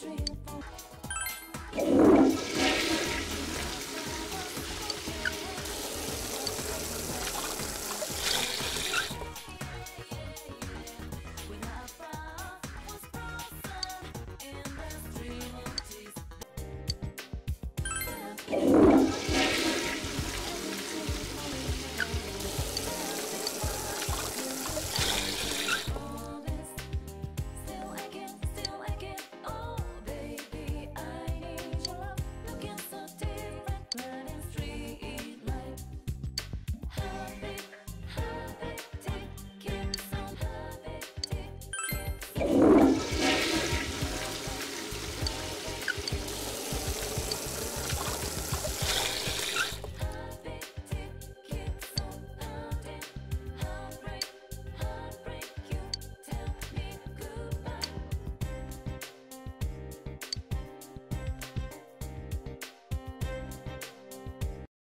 dream